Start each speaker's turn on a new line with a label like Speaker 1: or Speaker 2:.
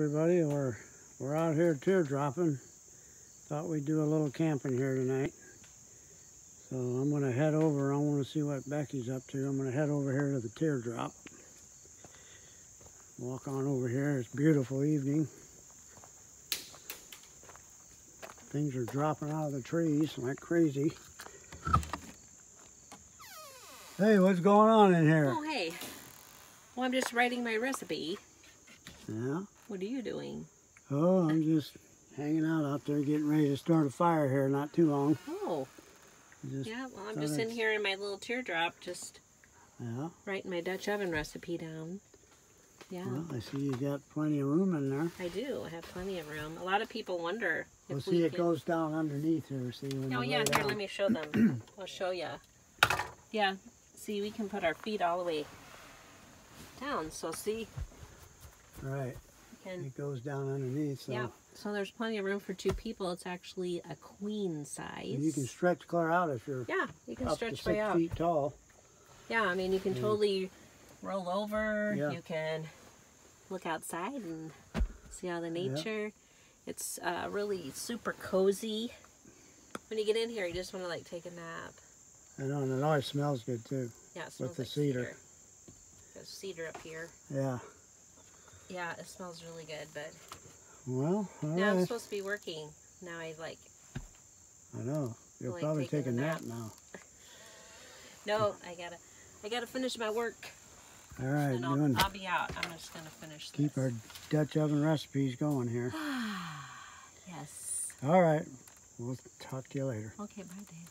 Speaker 1: Everybody, we're, we're out here teardropping. Thought we'd do a little camping here tonight. So I'm gonna head over, I wanna see what Becky's up to. I'm gonna head over here to the teardrop. Walk on over here, it's beautiful evening. Things are dropping out of the trees like crazy. Hey, what's going on in here?
Speaker 2: Oh, hey. Well, I'm just writing my recipe.
Speaker 1: Yeah?
Speaker 2: What are you doing?
Speaker 1: Oh, I'm just hanging out out there getting ready to start a fire here not too long.
Speaker 2: Oh,
Speaker 1: Just,
Speaker 2: yeah. Well, I'm just in here in my little teardrop, just
Speaker 1: Yeah,
Speaker 2: writing my Dutch oven recipe down. Yeah,
Speaker 1: well, I see you got plenty of room in there.
Speaker 2: I do. I have plenty of room. A lot of people wonder if
Speaker 1: Well,
Speaker 2: we
Speaker 1: see, it
Speaker 2: can...
Speaker 1: goes down underneath here, see, when
Speaker 2: Oh, yeah. Here,
Speaker 1: down.
Speaker 2: let me show them. I'll show you. Yeah. See, we can put our feet all the way down. So, see,
Speaker 1: Right,
Speaker 2: can...
Speaker 1: it goes down underneath, so
Speaker 2: Yeah. So there's plenty of room for two people. It's actually a queen size.
Speaker 1: you can stretch clear out if you're
Speaker 2: Yeah, you can stretch way out.
Speaker 1: feet tall.
Speaker 2: Yeah, I mean, you can totally roll over.
Speaker 1: Yeah.
Speaker 2: You can look outside and see all the nature. It's uh, really super cozy. When you get in here, you just want to like take a nap.
Speaker 1: I know, and it always smells good too.
Speaker 2: Yeah, it smells
Speaker 1: the
Speaker 2: like
Speaker 1: cedar.
Speaker 2: There's cedar up here.
Speaker 1: Yeah,
Speaker 2: Yeah, it smells really good. But
Speaker 1: well, all
Speaker 2: now I'm supposed to be working. Now I like
Speaker 1: I know. You'll
Speaker 2: like
Speaker 1: probably
Speaker 2: taking
Speaker 1: take a nap
Speaker 2: nap.
Speaker 1: now.
Speaker 2: no, I gotta, I gotta finish my work,
Speaker 1: All right,
Speaker 2: and I'll, I'll be out. I'm just gonna finish
Speaker 1: keep
Speaker 2: this.
Speaker 1: our Dutch oven recipes going here.
Speaker 2: yes.
Speaker 1: All right, we'll talk to you later.
Speaker 2: Okay, bye, Dave.